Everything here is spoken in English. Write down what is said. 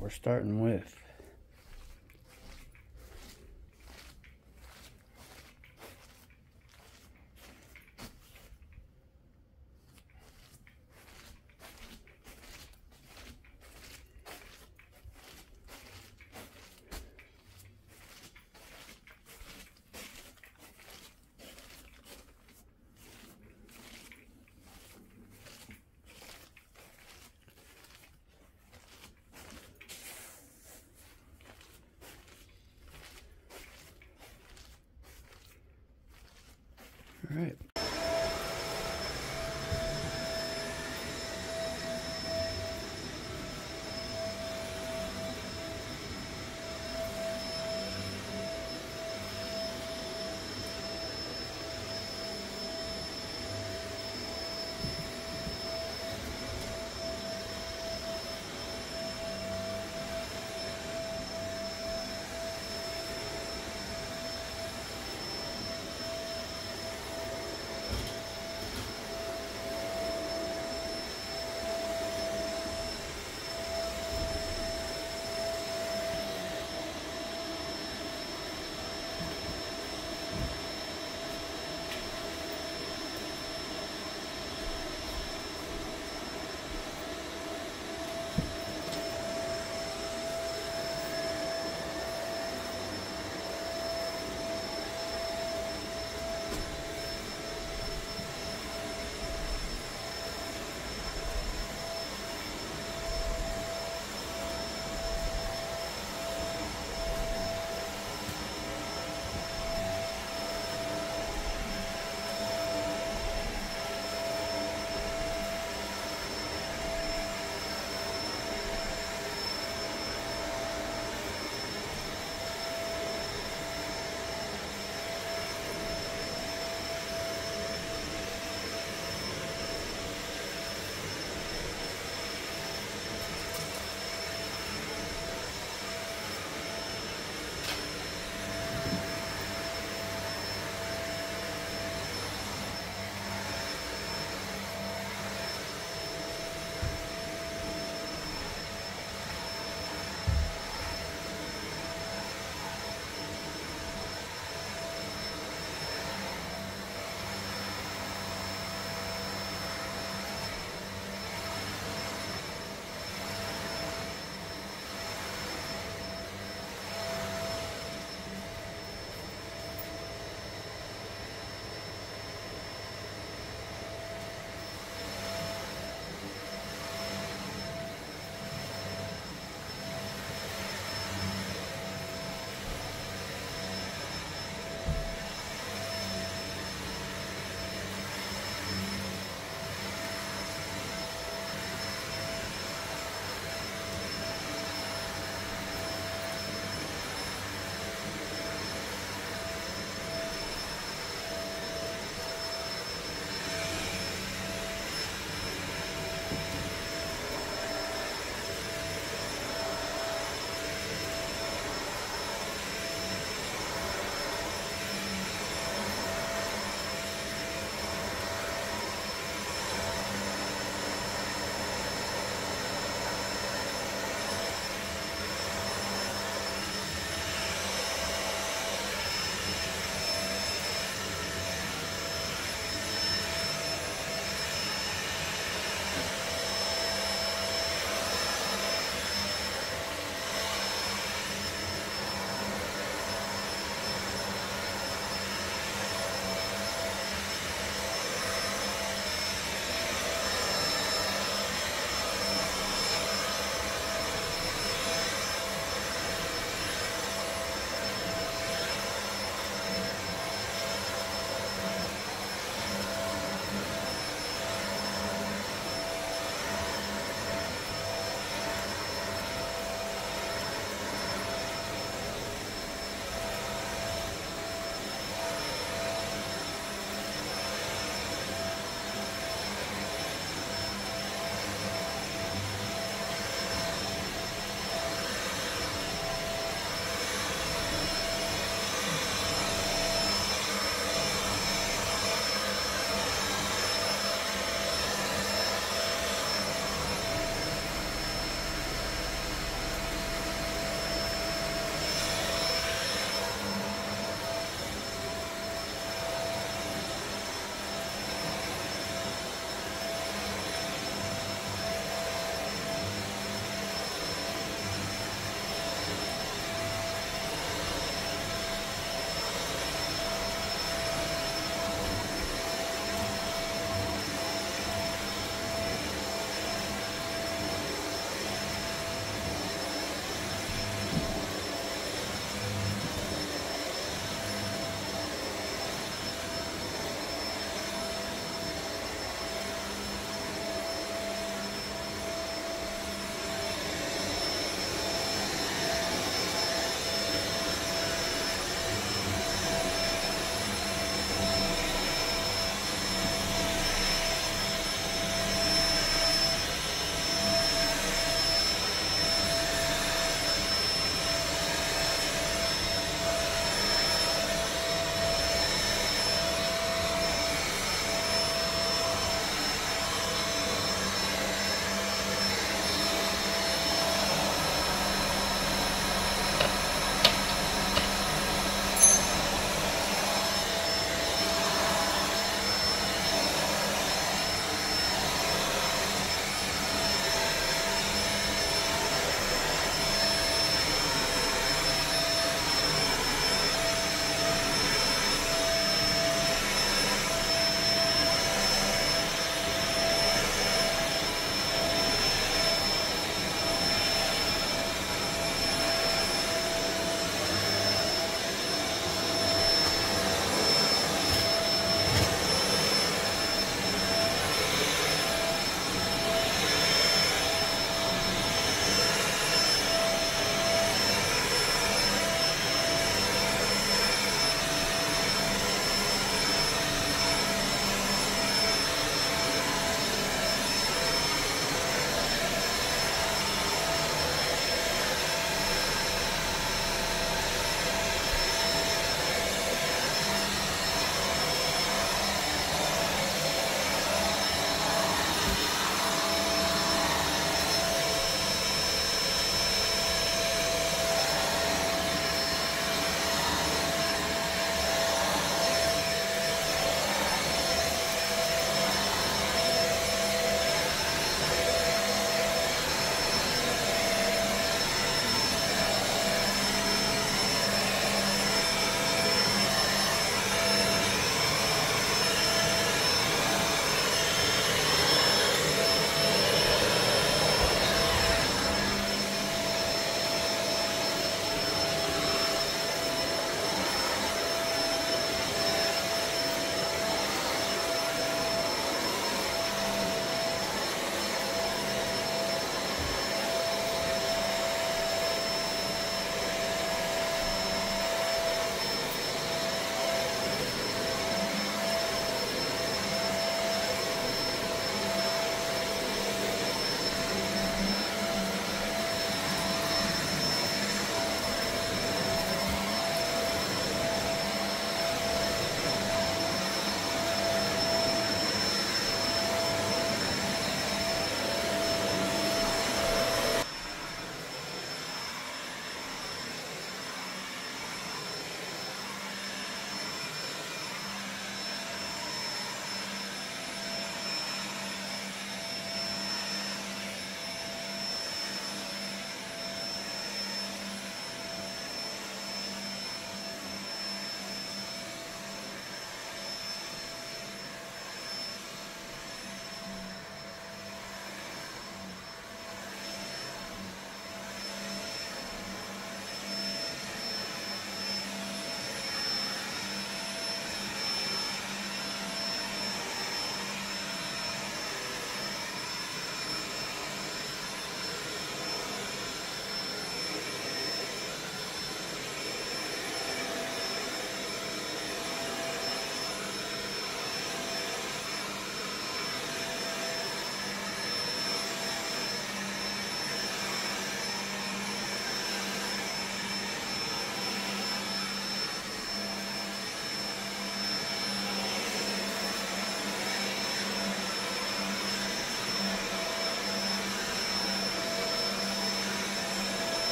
we're starting with.